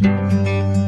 Bye.